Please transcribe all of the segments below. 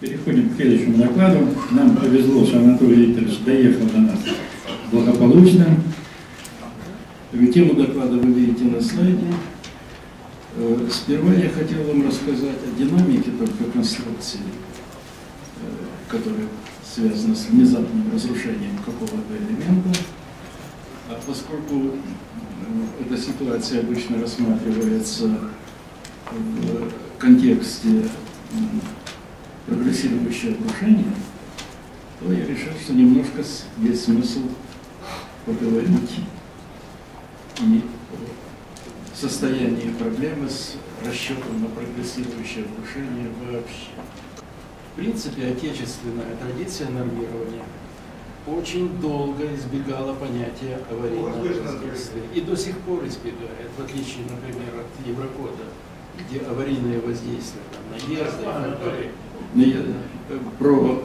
Переходим к следующему докладу. Нам повезло, что Анатолий Викторович доехал до нас благополучно. Тему доклада вы видите на слайде. Э, сперва я хотел вам рассказать о динамике только конструкции, э, которая связана с внезапным разрушением какого-то элемента. А поскольку э, эта ситуация обычно рассматривается в контексте прогрессирующее обрушение, то я решил, что немножко есть смысл поговорить и о состоянии проблемы с расчетом на прогрессирующее обрушение вообще. В принципе, отечественная традиция нормирования очень долго избегала понятия аварийного воздействия. И до сих пор избегает, в отличие, например, от Еврокода, где аварийное воздействие, там, наезды и так про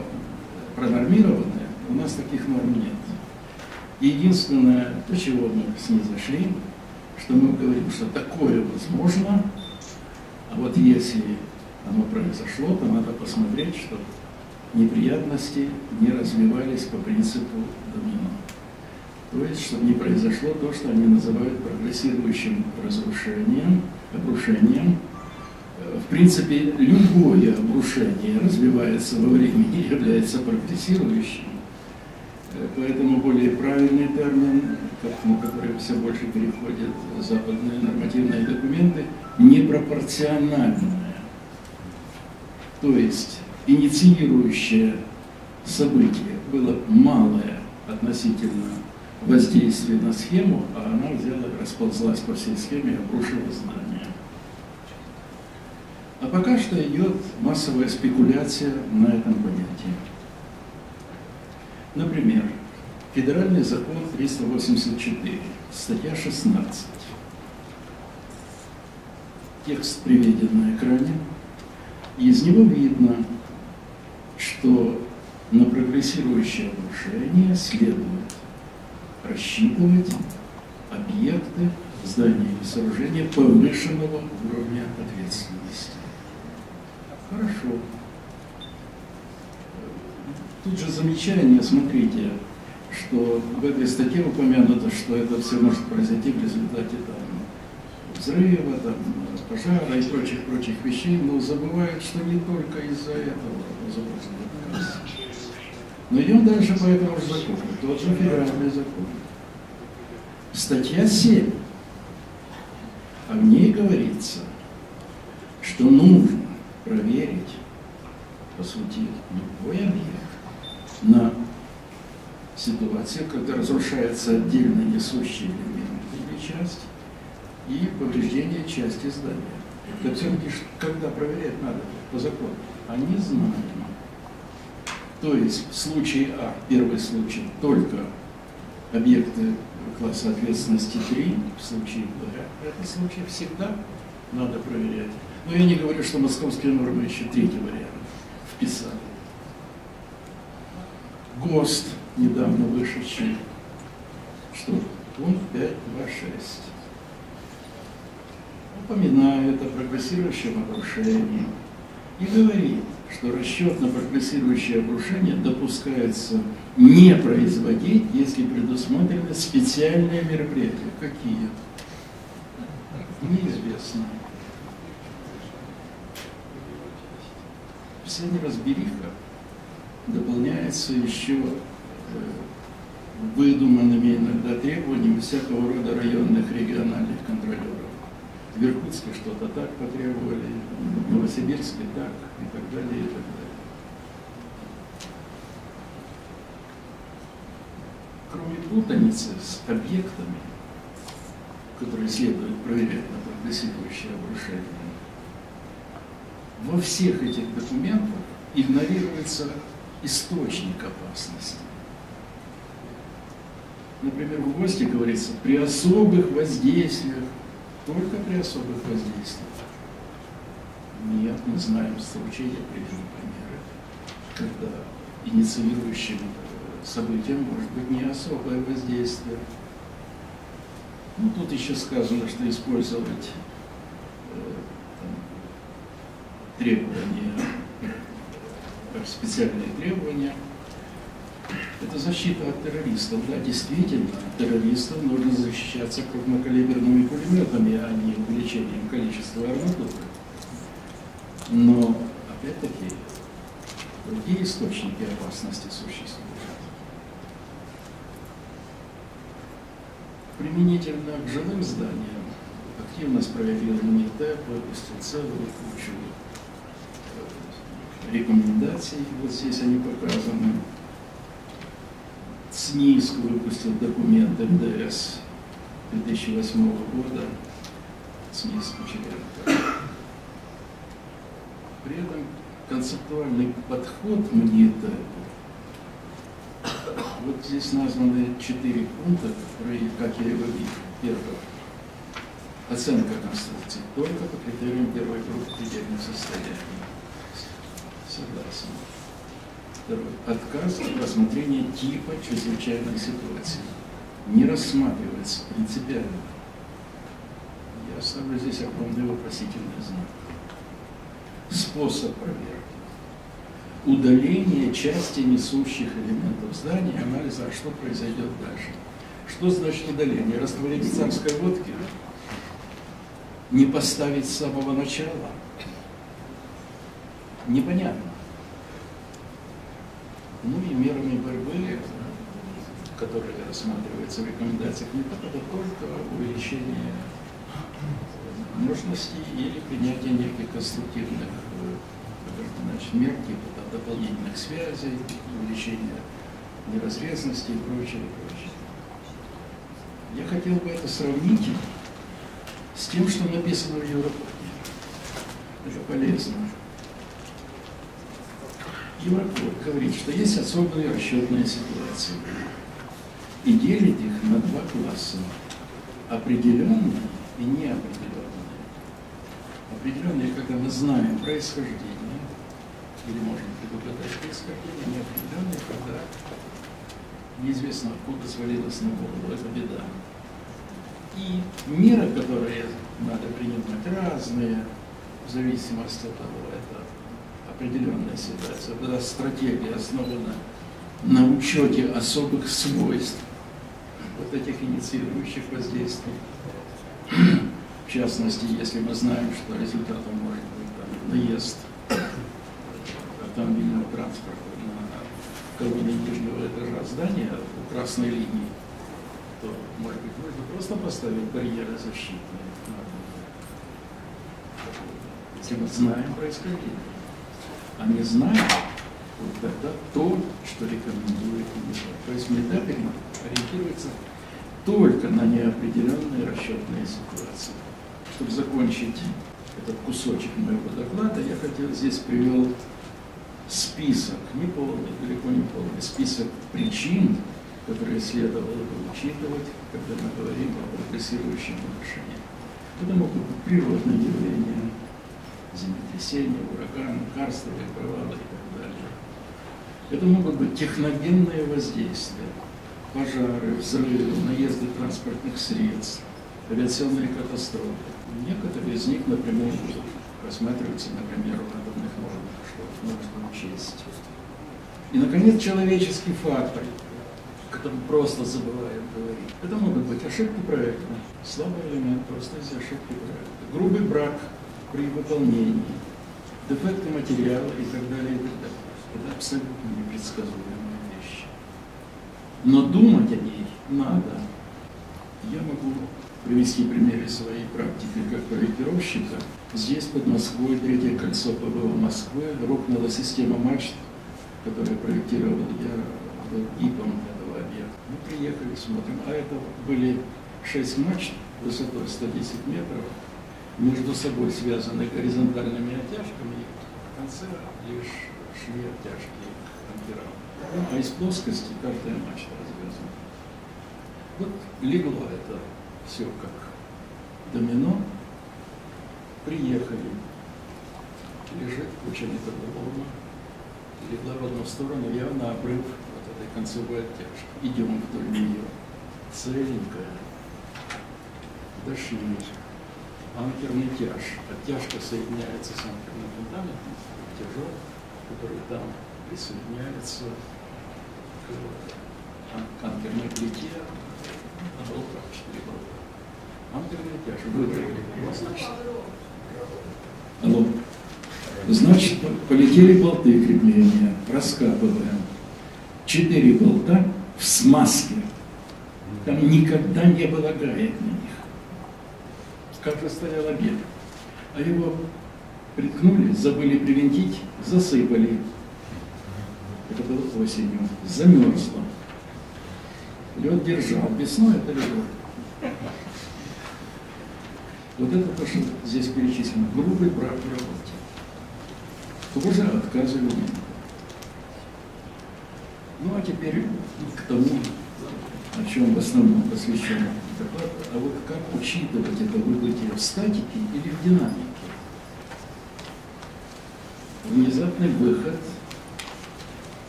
пронормированное, у нас таких норм нет. Единственное, до чего мы снизошли, что мы говорим, что такое возможно, а вот если оно произошло, то надо посмотреть, чтобы неприятности не развивались по принципу домино. То есть, чтобы не произошло то, что они называют прогрессирующим разрушением, обрушением, в принципе, любое обрушение развивается во времени и является прогрессирующим. Э, поэтому более правильный термин, на который все больше переходят западные нормативные документы, непропорциональное. То есть инициирующее событие было малое относительно воздействия на схему, а она взяла, расползлась по всей схеме и обрушила знания. А пока что идет массовая спекуляция на этом понятии. Например, Федеральный закон 384, статья 16. Текст приведен на экране. Из него видно, что на прогрессирующее обрушение следует рассчитывать объекты, здания и сооружения повышенного уровня ответственности. Хорошо. Тут же замечание, смотрите, что в этой статье упомянуто, что это все может произойти в результате там, взрыва, там, пожара и прочих-прочих вещей, но забывают, что не только из-за этого Но идем дальше по этому же закону, тот же федеральный закон. Статья 7. А в ней говорится, что нужно проверить, по сути, любой объект на ситуацию, когда разрушается отдельно несущий элемент или часть, и повреждение части здания. Так все-таки, когда проверять надо по закону? Они знают. То есть в случае А, первый случай, только объекты класса ответственности 3, в случае Б, это случай всегда надо проверять. Но я не говорю, что московские нормы еще третий вариант вписали. ГОСТ, недавно вышедший, что пункт 5.2.6 упоминает о прогрессирующем обрушении и говорит, что расчет на прогрессирующее обрушение допускается не производить, если предусмотрены специальные мероприятия. Какие? Неизвестно. Вся неразбериха дополняется еще э, выдуманными иногда требованиями всякого рода районных региональных контролеров. В Иркутске что-то так потребовали, в Новосибирске так, и так далее, и так далее. Кроме путаницы с объектами, которые следует проверять на прогрессирующее обрушение, во всех этих документах игнорируется источник опасности. Например, в ГОСТе говорится, при особых воздействиях, только при особых воздействиях. Нет, мы знаем случаи, я приведу примеры, когда инициирующим событием может быть не особое воздействие. Ну, тут еще сказано, что использовать требования специальные требования. Это защита от террористов. Да, действительно, от террористов нужно защищаться крупнокалиберными пулеметами, а не увеличением количества арматуры. Но, опять-таки, другие источники опасности существуют. Применительно к жилым зданиям активность проявил МИТЭП, целую кучу рекомендаций, вот здесь они показаны. СНИСК выпустил документ МДС 2008 года, СНИСК Кучеренко. При этом концептуальный подход МНИТЭП вот здесь названы четыре пункта, которые, как я его вижу. Первое. Оценка конструкции только по критериям первой группы предельных состояний. Согласен. Второе. Отказ от рассмотрения типа чрезвычайной ситуации. Не рассматривается принципиально. Я ставлю здесь огромный вопросительный знак. Способ проверки удаление части несущих элементов здания, анализа, а что произойдет дальше. Что значит удаление? Растворить в царской водке? Не поставить с самого начала? Непонятно. Ну и мерами борьбы, которые рассматриваются в рекомендациях, не только увеличение мощности или принятие неких конструктивных значит, мер типа дополнительных связей, увеличения неразрезности и прочее, прочее. Я хотел бы это сравнить с тем, что написано в Европоде. Это полезно. Европод говорит, что есть особые расчетные ситуации и делит их на два класса. Определенные и неопределенные. Определенные, когда мы знаем происхождение, или можем предугадать происхождение неопределенное, когда неизвестно откуда свалилась на голову, это беда. И меры, которые надо принимать, разные, в зависимости от того, это определенная ситуация, когда стратегия основана на учете особых свойств вот этих инициирующих воздействий. В частности, если мы знаем, что результатом может быть там, наезд автомобильного транспорта на колонии нижнего этажа здания у красной линии, то, может быть, можно просто поставить барьеры защитные. Если мы знаем происхождение. Не знаем, вот тогда то, что рекомендует МИДА. То есть МИДА ориентируется только на неопределенные расчетные ситуации. Чтобы закончить этот кусочек моего доклада, я хотел здесь привел список, не полный, далеко не полный, список причин, которые следовало бы учитывать, когда мы говорим о прогрессирующем нарушении. Это могут быть природные явления, землетрясения, ураганы, карстовые провалы и так далее. Это могут быть техногенные воздействия, пожары, взрывы, наезды транспортных средств, авиационные катастрофы. Некоторые из них напрямую рассматриваются, например, в подобных нормах нужно учесть. И, наконец, человеческий фактор, о котором просто забываем говорить. Это могут быть ошибки проекта, слабый элемент, просто из ошибки проекта, грубый брак при выполнении, дефекты материала и так далее, и так далее. Это абсолютно непредсказуемые вещи. Но думать о ней надо. Я могу привести примеры своей практики как проектировщика. Здесь, под Москвой, третье кольцо ПВО Москвы, рухнула система мачт, которую проектировал я, был ИПом этого объекта. Мы приехали, смотрим, а это были шесть мачт высотой 110 метров, между собой связаны горизонтальными оттяжками, и в конце лишь шли оттяжки контера. А из плоскости каждая мачта развязана. Вот легло это все как домино, приехали, лежит куча металлолома, легла в одну сторону, явно обрыв вот этой концевой оттяжки. Идем вдоль нее, целенькая, дошли, анкерный тяж, оттяжка соединяется с анкерным фундаментом, тяжелый, которые там присоединяются к анкерной плите, на болтах 4 болта. Анкерная тяжа выиграли. Значит, алло. Значит, полетели болты крепления, раскапываем. Четыре болта в смазке. Там никогда не было гаек. Как же стоял объект. А его приткнули, забыли привинтить, засыпали. Это было осенью. Замерзло. Лед держал. Весной это лед. Вот это то, что здесь перечислено. Грубый брак в работе. Тоже отказы в Ну а теперь к тому, о чем в основном посвящен доклад, а вот как учитывать это выбытие в статике или в динамике. Внезапный выход,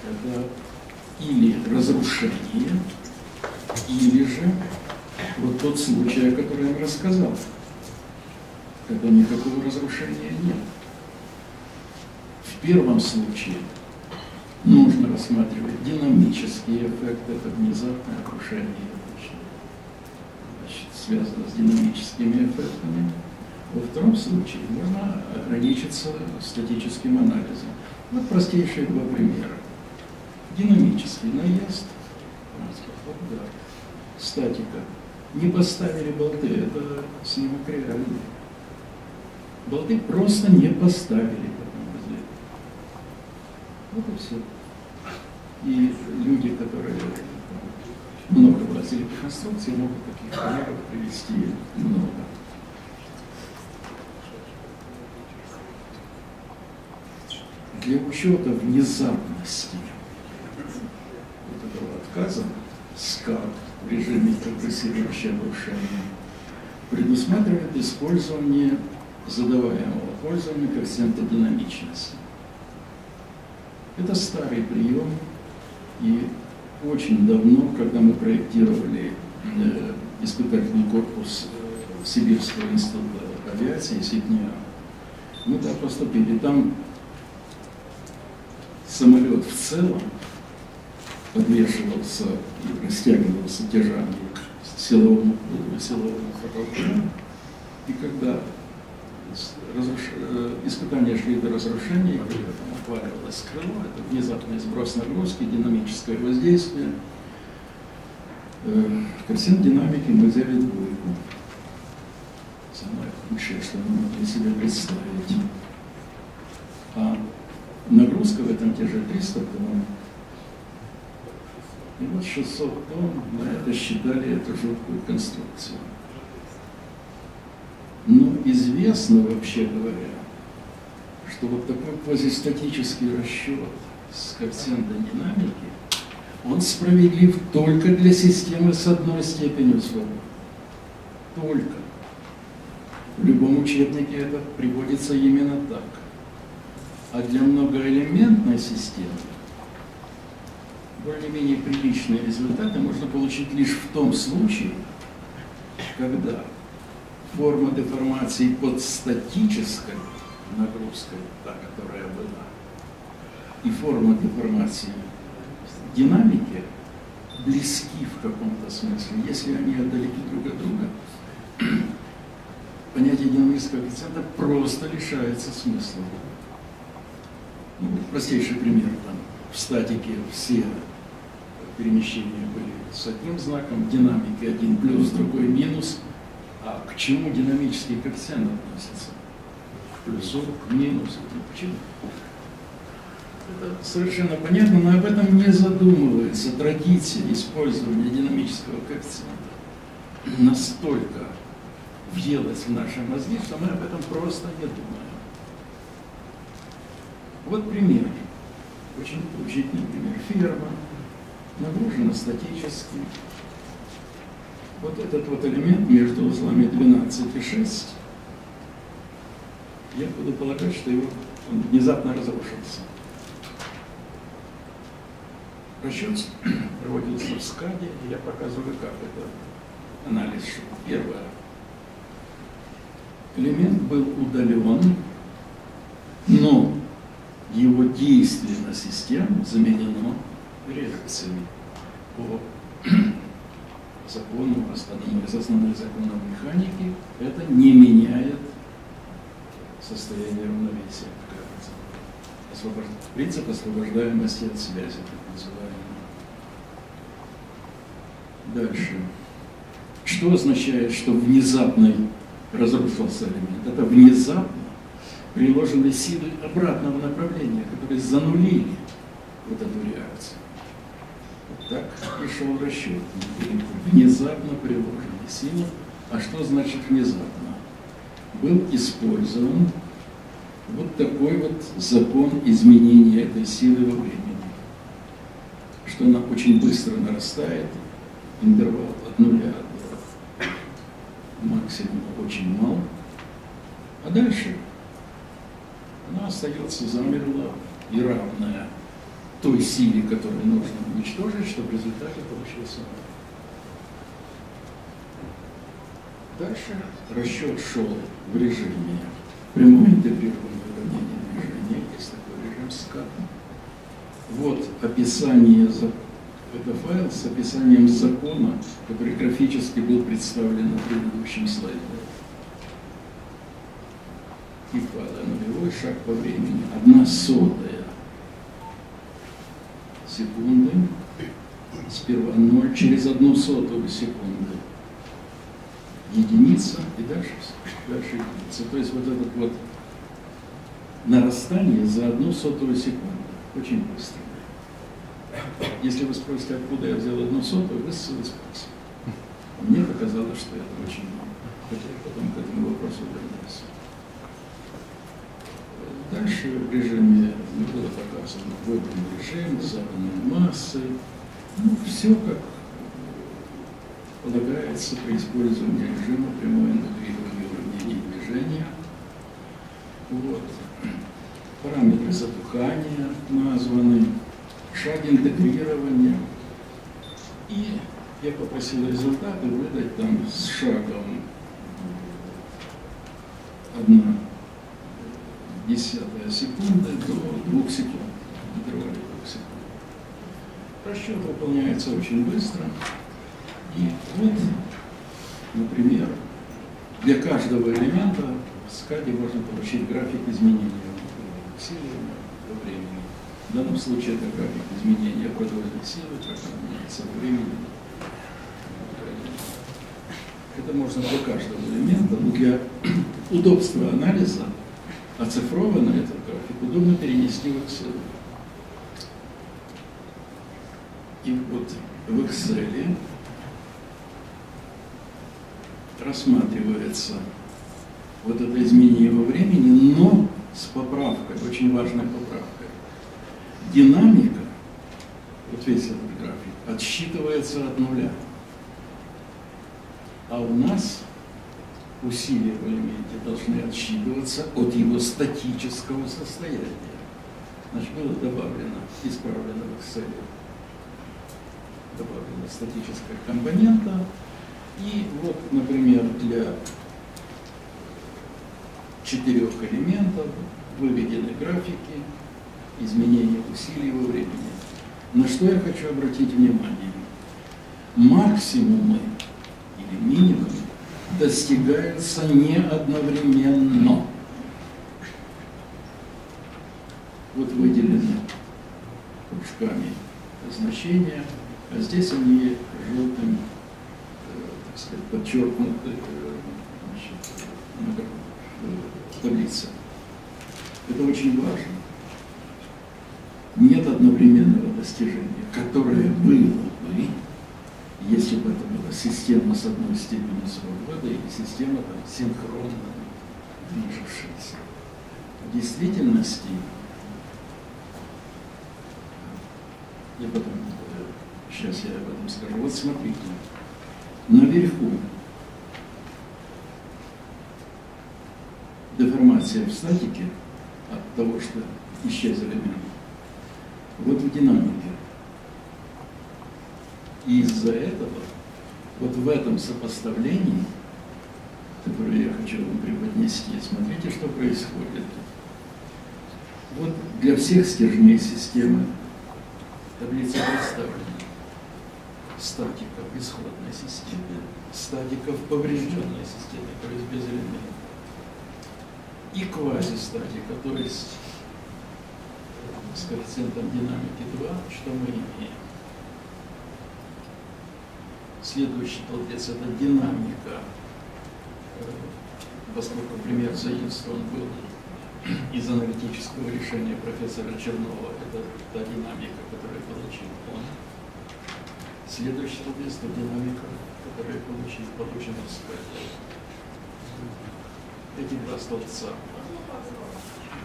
когда или разрушение, или же вот тот случай, о котором я рассказал, когда никакого разрушения нет. В первом случае нужно рассматривать динамический эффект, это внезапное значит, связано с динамическими эффектами. Во втором случае можно ограничиться статическим анализом. Вот простейшие два примера. Динамический наезд, статика. Не поставили болты, это снимок реальный. Болты просто не поставили. Вот и все. И люди, которые много влазили по конструкции, могут таких примеров привести много. Для учета внезапности вот этого отказа СКА в режиме прогрессирующего нарушения предусматривает использование задаваемого пользования коэффициента динамичности. Это старый прием, и очень давно, когда мы проектировали э, испытательный корпус э, Сибирского института авиации СИПНИА, мы так поступили. Там самолет в целом подвешивался и растягивался тяжами к силовому, силовому потолку. И когда разруш... Э, испытания шли до разрушения, отваливалось крыло, это внезапный сброс нагрузки, динамическое воздействие. Э, коэффициент динамики мы взяли двойку. Самое худшее, что мы могли себе представить. А нагрузка в этом те же 300 тонн. И вот 600 тонн мы это считали эту жуткую конструкцию. Но известно, вообще говоря, что вот такой квазистатический расчет с коэффициентом динамики, он справедлив только для системы с одной степенью свободы. Только. В любом учебнике это приводится именно так. А для многоэлементной системы более-менее приличные результаты можно получить лишь в том случае, когда форма деформации под статической нагрузкой, та, которая была, и форма деформации динамики близки в каком-то смысле. Если они отдалеки друг от друга, понятие динамического коэффициента просто лишается смысла. Ну, простейший пример. Там, в статике все перемещения были с одним знаком, в динамике один плюс, другой минус – а к чему динамический коэффициент относится? К минусу. Почему? Это совершенно понятно, но об этом не задумывается традиция использования динамического коэффициента. Настолько въелась в наши мозги, что мы об этом просто не думаем. Вот пример. Очень поучительный пример. Ферма нагружена статически, вот этот вот элемент между узлами 12 и 6, я буду полагать, что его, он внезапно разрушился. Расчет проводился в скаде, и я показываю, как это анализ шел. Первое. Элемент был удален, но его действие на систему заменено реакциями по закону основных, из основных законов механики, это не меняет состояние равновесия, как кажется. Освобож... Принцип освобождаемости от связи, так называемый. Дальше. Что означает, что внезапно разрушился элемент? Это внезапно приложены силы обратного направления, которые занулили вот эту реакцию. Вот так и шел расчет. Внезапно приложены силы. А что значит внезапно? Был использован. Вот такой вот закон изменения этой силы во времени, что она очень быстро нарастает, интервал от нуля до максимума очень мал, а дальше? Она остается замерла и равная той силе, которую нужно уничтожить, чтобы в результате получился Дальше расчет шел в режиме прямой интегрированного уравнения движения, есть такой режим СКАТ. Вот описание, это файл с описанием закона, который графически был представлен на предыдущем слайде. И файла нулевой шаг по времени, одна сотая секунды, сперва ноль через одну сотую секунды единица и дальше, дальше единица. То есть вот этот вот нарастание за одну сотую секунду. Очень быстро. Если вы спросите, откуда я взял одну сотую, вы спросите. Мне показалось, что это очень много. Хотя я потом к этому вопросу вернулся. Дальше в режиме было показано выбранный режим, заданные массы. Ну, все как полагается при использовании режима прямой интегрирования уравнений движения. Вот. Параметры затухания названы, шаг интегрирования. И я попросил результаты выдать там с шагом одна десятая секунды до двух секунд. Интервале двух секунд. Расчет выполняется очень быстро. И вот, например, для каждого элемента в скаде можно получить график изменения усилия во времени. В данном случае это график изменения продольной силы, как она меняется во времени. Это можно для каждого элемента, но для удобства анализа оцифрованно этот график удобно перенести в Excel. И вот в Excel рассматривается вот это изменение во времени, но с поправкой, очень важной поправкой. Динамика, вот весь этот график, отсчитывается от нуля. А у нас усилия в элементе должны отсчитываться от его статического состояния. Значит, было добавлено, исправлено в Excel, добавлена статическая компонента, и вот, например, для четырех элементов выведены графики изменения усилий во времени. На что я хочу обратить внимание? Максимумы или минимумы достигаются не одновременно. Вот выделены кружками значения, а здесь они желтым сказать, подчеркнуты значит, в таблице. Это очень важно. Нет одновременного достижения, которое было бы, если бы это была система с одной степенью свободы или система там, синхронно движущаяся. В действительности, я потом, сейчас я об этом скажу, вот смотрите, наверху деформация в статике от того, что исчез элемент. Вот в динамике. И из-за этого, вот в этом сопоставлении, которое я хочу вам преподнести, смотрите, что происходит. Вот для всех стержней системы таблица представлена. Статика в исходной системе, статика в поврежденной системе, то есть без элементов. И квазистатика, то есть с коэффициентом динамики 2, что мы имеем. Следующий толпец – это динамика, э, поскольку пример заимствован был из аналитического решения профессора Чернова, это та динамика, которую получил он. Следующий это динамика, которую получил, получена с Эти два столбца.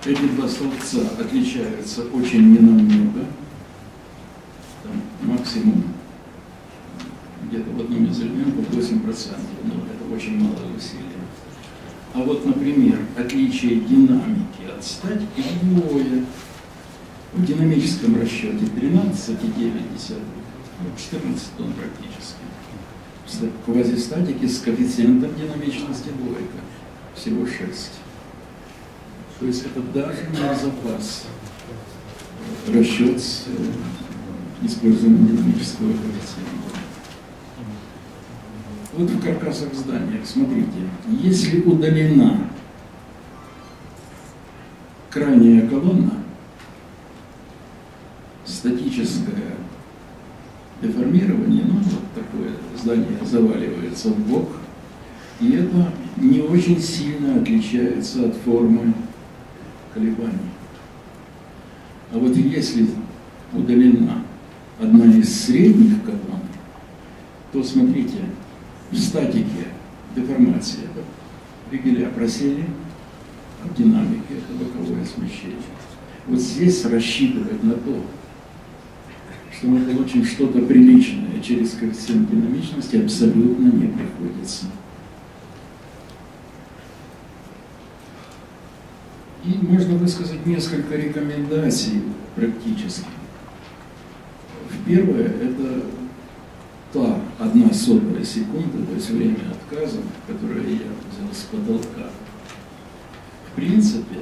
Эти два столбца отличаются очень ненамного, там максимум где-то в одном из элементов 8%, но это очень малое усилие. А вот, например, отличие динамики от статики двое. В динамическом расчете 13,9, ну, 14 тонн практически. В квазистатике с коэффициентом динамичности двойка, всего 6. То есть это даже не запас расчет с э, динамического коэффициента. Вот в каркасах здания, смотрите, если удалена крайняя колонна, статическое деформирование, ну вот такое здание заваливается в бок, и это не очень сильно отличается от формы колебаний. А вот если удалена одна из средних колонн, то смотрите, в статике деформация ригеля просели, а в динамике это боковое смещение. Вот здесь рассчитывать на то, что мы получим что-то приличное через коэффициент динамичности, абсолютно не приходится. И можно высказать несколько рекомендаций практически. Первое – это та одна сотая секунды, то есть время отказа, которое я взял с потолка. В принципе,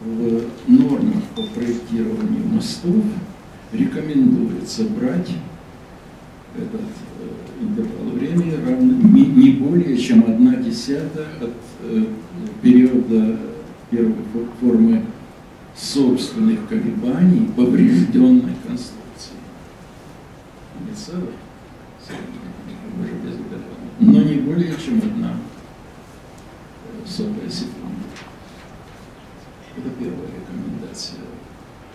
в нормах по проектированию мостов рекомендуется брать этот э, интервал времени равный не более чем одна десятая от э, периода первой формы собственных колебаний поврежденной конструкции не целых, но не более чем одна сотая секунда. Это первая рекомендация.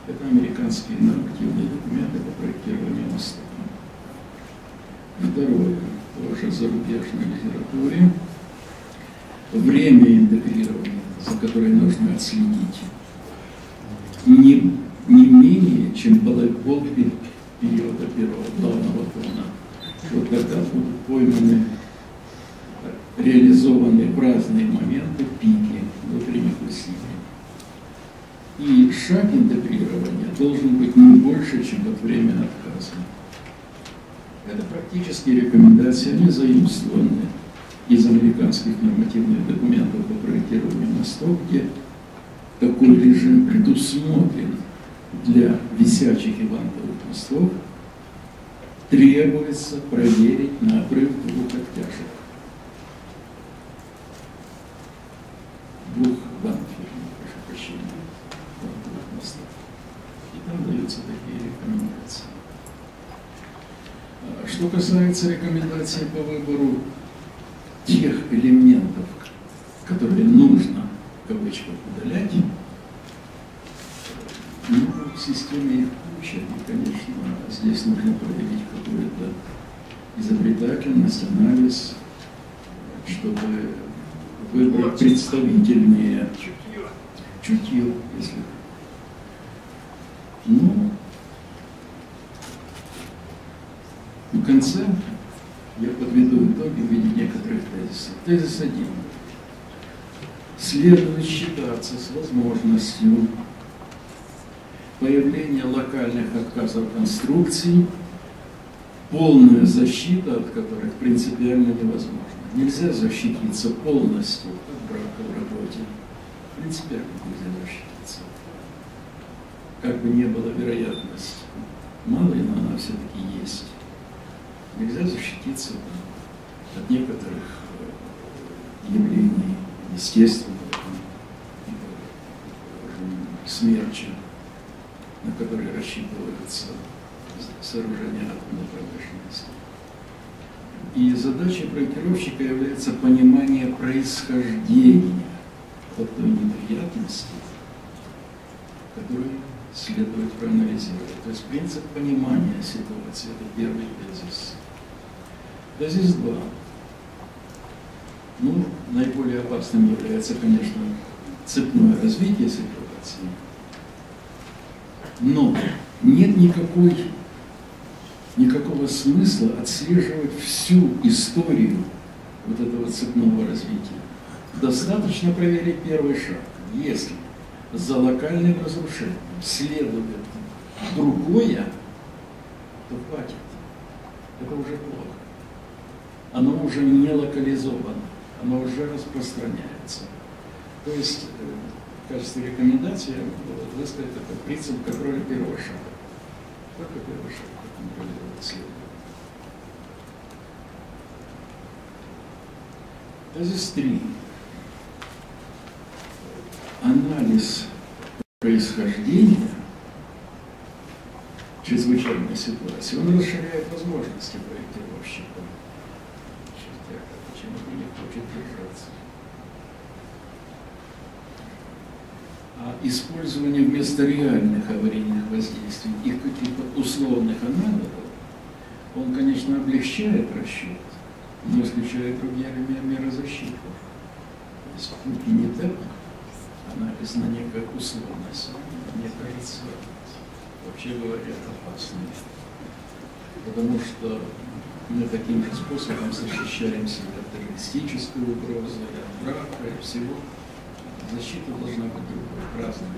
Это американские нормативные документы по проектированию мостов. Второе, тоже зарубежной литературе, время интегрирования, за которое нужно отследить, не, не менее, чем полпи периода первого главного тона. Вот когда будут пойманы, реализованы в разные моменты пики внутренних усилий. И шаг интегрирования должен быть не больше, чем от времени отказа. Это практически рекомендации, они заимствованы из американских нормативных документов по проектированию мостов, где такой режим предусмотрен для висячих и вантовых мостов требуется проверить на обрыв двух оттяжек. Двух вантов, прошу прощения, вантовых мостов. И там даются такие рекомендации. А что касается рекомендаций по выбору тех элементов, которые нужно, в кавычках, удалять, ну, в системе их куча, и, конечно, здесь нужно проявить какую-то изобретательность, анализ, чтобы выбрать представительные чутье, если. Ну, в конце я подведу итоги в виде некоторых тезисов. Тезис один. Следует считаться с возможностью появление локальных отказов конструкций, полная защита от которых принципиально невозможна. Нельзя защититься полностью от брака в работе. Принципиально нельзя защититься. Как бы не было вероятность малой, но она все-таки есть. Нельзя защититься от некоторых э, явлений естественного смерча, на который рассчитывается сооружение атомной промышленности. И задачей проектировщика является понимание происхождения от той неприятности, которую следует проанализировать. То есть принцип понимания ситуации – это первый тезис. Тезис 2. Ну, наиболее опасным является, конечно, цепное развитие ситуации. Но нет никакой, никакого смысла отслеживать всю историю вот этого цепного развития. Достаточно проверить первый шаг. Если за локальным разрушением следует другое, то хватит. Это уже плохо. Оно уже не локализовано, оно уже распространяется. То есть э, в качестве рекомендации высказать это принцип контроля первого шага. Только первый шаг контролировать следует. Тезис 3 анализ происхождения чрезвычайной ситуации, он расширяет возможности проектировщика. Не хочет держаться? А использование вместо реальных аварийных воздействий их каких-то условных аналогов, он, конечно, облегчает расчет, но исключает другие меры защиты. То есть путь не так, анализ на некую условность, мне кажется, вообще говоря, опасный. Потому что мы таким способом защищаемся от террористической угрозы, от брака и всего. Защита должна быть другой, разная.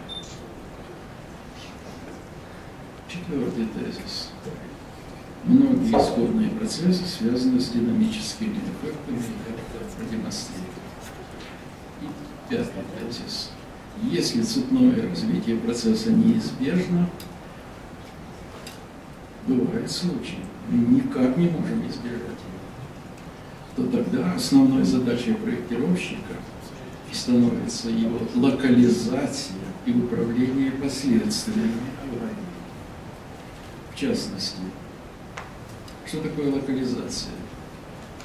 Четвертый тезис. Многие исходные процессы связаны с динамическими эффектами, это продемонстрировать. И пятый тезис. Если цепное развитие процесса неизбежно, бывает случай, мы никак не можем избежать его, то тогда основной задачей проектировщика становится его локализация и управление последствиями аварии. В частности, что такое локализация?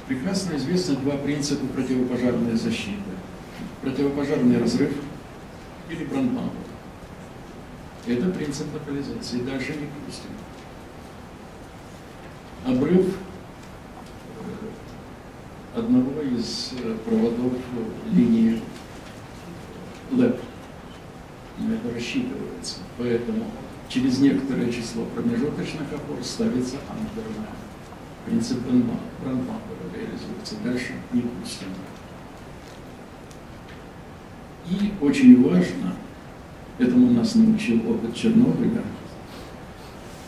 Прекрасно известны два принципа противопожарной защиты. Противопожарный разрыв – или брандмауэр. Это принцип локализации. Дальше не пустим. Обрыв одного из э, проводов линии ЛЭП. Это рассчитывается. Поэтому через некоторое число промежуточных опор ставится анкерная. Принцип Брандмауэра реализуется. Дальше не пустим. И очень важно, этому нас научил опыт Чернобыля,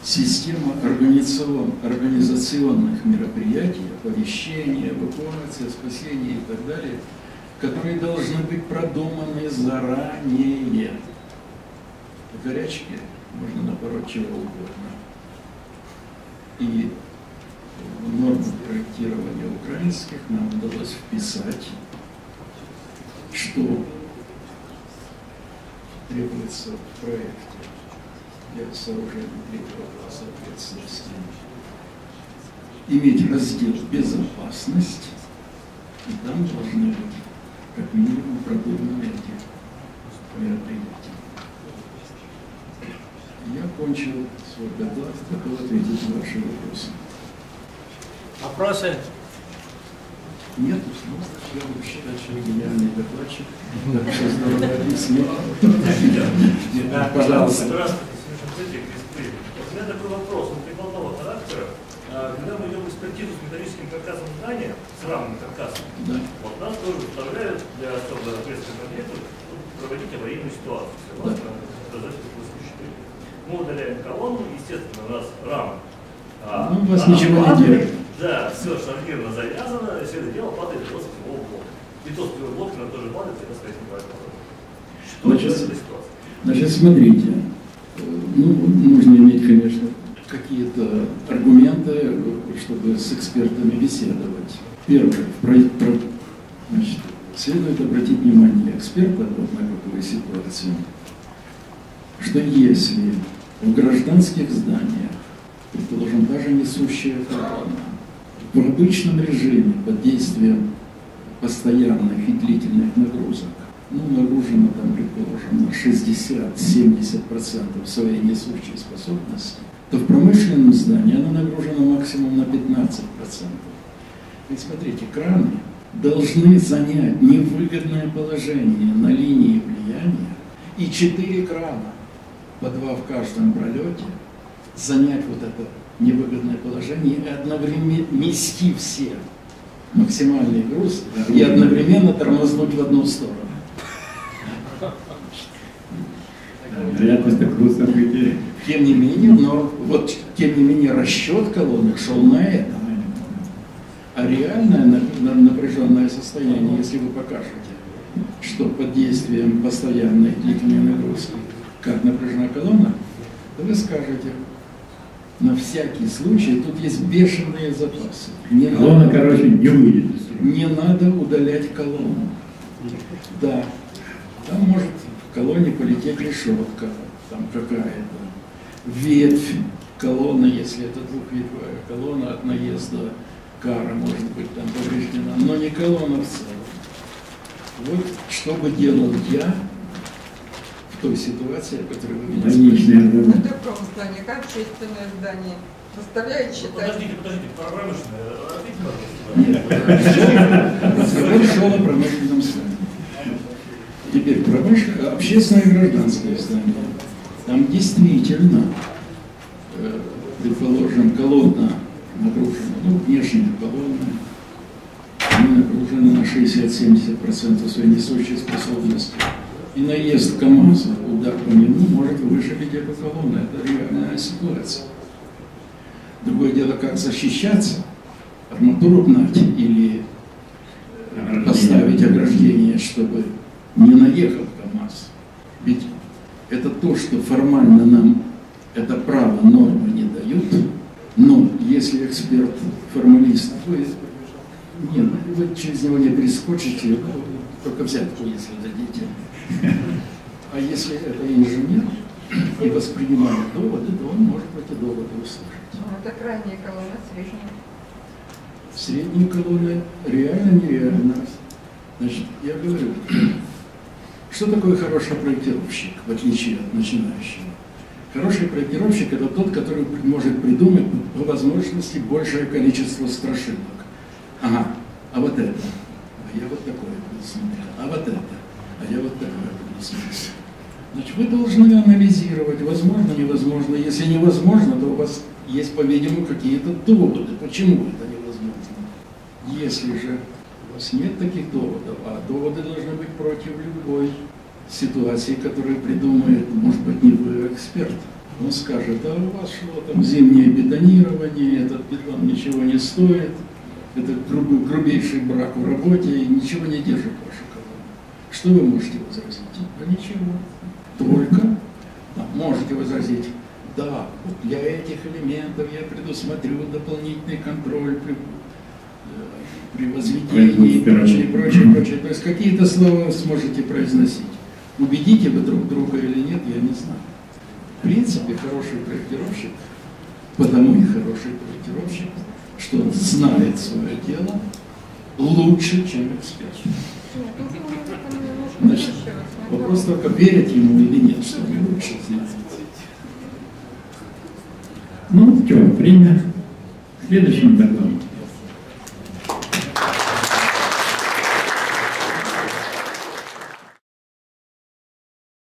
система организацион, организационных мероприятий, оповещения, эвакуация, спасения и так далее, которые должны быть продуманы заранее. В горячке можно напороть чего угодно. И в норму проектирования украинских нам удалось вписать, что требуется в проекте третьего класса ответственности. Иметь раздел «Безопасность», и там должны быть как минимум продуманы эти мероприятия. Я кончил свой доклад, готов ответить на ваши вопросы. Вопросы? Нет, ну, я буду считать, что гениальный докладчик. Так все здорово объяснил. Пожалуйста. Здравствуйте, У меня такой вопрос, он прикладного характера. А, когда мы идем в экспертизу с металлическим каркасом здания, с рамным каркасом, Да. вот нас тоже выставляют для особо ответственных объектов проводить аварийную ситуацию, согласно обязательству случая. Мы удаляем колонну, естественно, у нас рама. А, Ну, у вас ничего не падает, держит. Да, все шарнирно завязано, и все это дело падает просто в блок. И тот, кто блок, наверное, тоже падает, и это, скорее всего, Что Значит, в? Значит, смотрите, э, ну, нужно иметь, конечно, какие-то аргументы, чтобы с экспертами беседовать. Первое, про, про, значит, следует обратить внимание эксперта вот на какую ситуацию, что если в гражданских зданиях, предположим, даже несущая охрана, в обычном режиме под действием постоянных и длительных нагрузок, ну, нагружено там, предположим, на 60-70% своей несущей способности, то в промышленном здании она нагружена максимум на 15%. Ведь смотрите, краны должны занять невыгодное положение на линии влияния, и четыре крана, по два в каждом пролете, занять вот это невыгодное положение и одновременно нести все максимальный груз и одновременно тормознуть в одну сторону. Вероятность груза событий. Тем не менее, но вот тем не менее расчет колонок шел на это. А реальное напряженное состояние, если вы покажете, что под действием постоянной длительной нагрузки, как напряжена колонна, то вы скажете, на всякий случай, тут есть бешеные запасы. Не колонна, надо, короче, не выйдет. Не надо удалять колонну. Да, там может в колонне полететь решетка, там какая-то, ветвь колонны, если это двухветвая колонна от наезда кара может быть там повреждена, но не колонна в целом. Вот что бы делал я в той ситуации, о которой вы меня спросили. Ну, таком здание, как общественное здание. Заставляет считать. Подождите, подождите, промышленное. Нет, шел о промышленном здании. Теперь промышленное, общественное и гражданское здание. Там действительно, э, предположим, колонна нагружена, ну, внешняя колонна, они нагружены на 60-70% своей несущей способности. И наезд КАМАЗа, удар по нему может вышибить эту колонну. Это реальная ситуация. Другое дело, как защищаться, арматуру гнать или э, поставить ограждение, чтобы не наехал КАМАЗ. Это то, что формально нам это право нормы не дают, но если эксперт, формалист, вы, нет, вы через него не перескочите, только взятку, если дадите. А если это инженер и воспринимает доводы, то он может эти доводы услышать. Ну, это крайняя колонна, средняя. Средняя колонна реально нереально. Значит, я говорю, что такое хороший проектировщик, в отличие от начинающего? Хороший проектировщик – это тот, который может придумать по возможности большее количество страшилок. Ага, а вот это, а я вот такое предусмотрел, а вот это, а я вот такое предусмотрел. Значит, вы должны анализировать, возможно, невозможно. Если невозможно, то у вас есть, по-видимому, какие-то доводы, почему это невозможно. Если же вас нет таких доводов, а доводы должны быть против любой ситуации, которую придумает, может быть, не вы эксперт. Он скажет, а у вас что там зимнее бетонирование, этот бетон ничего не стоит, это грубый, грубейший брак в работе ничего не держит вашу колонну. Что вы можете возразить? Да ничего. Только да, можете возразить, да, вот для этих элементов я предусмотрю дополнительный контроль при, возведении и прочее, прочее, прочее. То есть какие-то слова сможете произносить. Убедите вы друг друга или нет, я не знаю. В принципе, хороший проектировщик, потому и хороший проектировщик, что он знает свое дело лучше, чем эксперт. Значит, вопрос только, верить ему или нет, что он лучше знает. Ну, что, время. Следующим докладом.